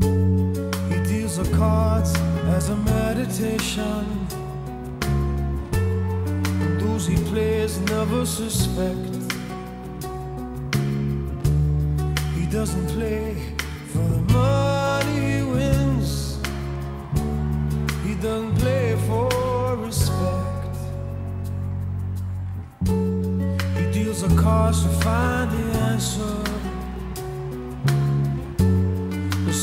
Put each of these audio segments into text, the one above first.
He deals the cards as a meditation. And those he plays never suspect. He doesn't play for the money he wins. He doesn't play for respect. He deals the cards to find the answer.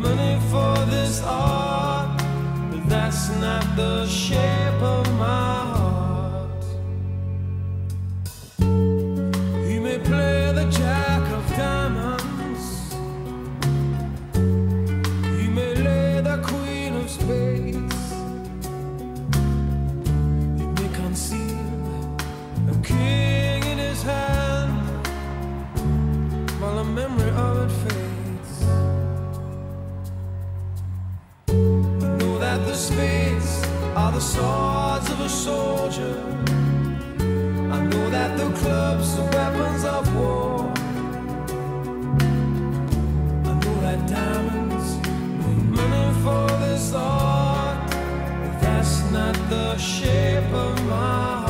money for this art, but that's not the shape the spades are the swords of a soldier. I know that the clubs are weapons of war. I know that diamonds mean money for this art, but that's not the shape of my heart.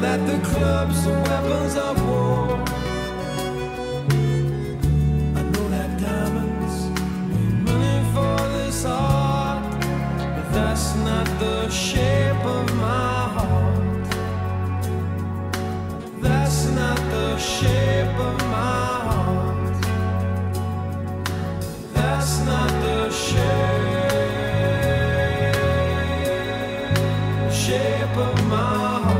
that the clubs are weapons of war. I know that diamonds mean money for this art, but that's not the shape of my heart. That's not the shape of my heart. That's not the shape. Shape of my heart.